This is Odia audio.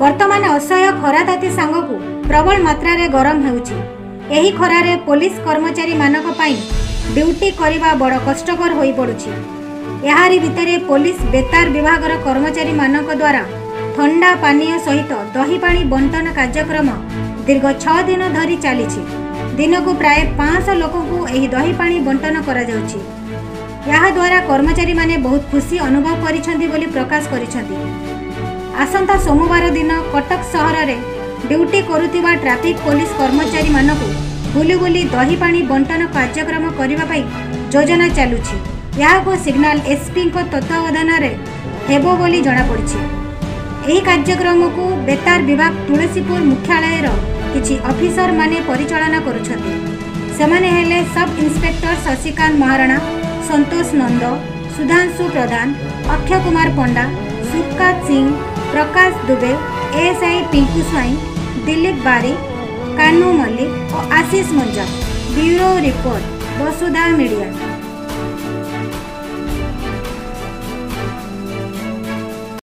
ବର୍ତ୍ତମାନ ଅସହ୍ୟ ଖରା ତାତି ସାଙ୍ଗକୁ ପ୍ରବଳ ମାତ୍ରାରେ ଗରମ ହେଉଛି। ଏହି ଖରାରେ ପୋଲିସ କର୍ମଚାରୀମାନଙ୍କ ପାଇଁ ଡ୍ୟୁଟି କରିବା ବଡ଼ କଷ୍ଟକର ହୋଇପଡ଼ୁଛି। ଏହାରି ଭିତରେ ପୋଲିସ ବେତାର ବିଭାଗର କର୍ମଚାରୀମାନଙ୍କ ଦ୍ୱାରା ଥଣ୍ଡା ପାନୀୟ ସହିତ ଦହି ପାଣି ବଣ୍ଟନ କାର୍ଯ୍ୟକ୍ରମ ଦୀର୍ଘ ଛଅ ଦିନ ଧରି ଚାଲିଛି। ଦିନକୁ ପ୍ରାୟ ପାଞ୍ଚଶହ ଲୋକଙ୍କୁ ଏହି ଦହି ପାଣି ବଣ୍ଟନ କରାଯାଉଛି। ଏହାଦ୍ୱାରା କର୍ମଚାରୀମାନେ ବହୁତ ଖୁସି ଅନୁଭବ କରିଛନ୍ତି ବୋଲି ପ୍ରକାଶ କରିଛନ୍ତି। ଆସନ୍ତା ସୋମବାର ଦିନ କଟକ ସହରରେ ଡ୍ୟୁଟି କରୁଥିବା ଟ୍ରାଫିକ୍ ପୋଲିସ କର୍ମଚାରୀମାନଙ୍କୁ ବୁଲି ବୁଲି ଦହି ପାଣି ବଣ୍ଟନ କାର୍ଯ୍ୟକ୍ରମ କରିବା ପାଇଁ ଯୋଜନା ଚାଲୁଛି। ଏହାକୁ ସିଗ୍ନାଲ ଏସ୍ପିଙ୍କ ତତ୍ତ୍ୱାବଧାନରେ ହେବ ବୋଲି ଜଣାପଡ଼ିଛି। ଏହି କାର୍ଯ୍ୟକ୍ରମକୁ ବେତାର ବିଭାଗ ତୁଳସୀପୁର ମୁଖ୍ୟାଳୟର କିଛି ଅଫିସରମାନେ ପରିଚାଳନା କରୁଛନ୍ତି। ସେମାନେ ହେଲେ sub inspector Shashikant Maharana Santosh Nanda Sudhanshu Pradhan Akshay Kumar Panda Sukanta Singh Prakash Dubey S I Pinku Swain Dilip Barik Kanu Mallick और Ashish Munja bureau report Vasudha media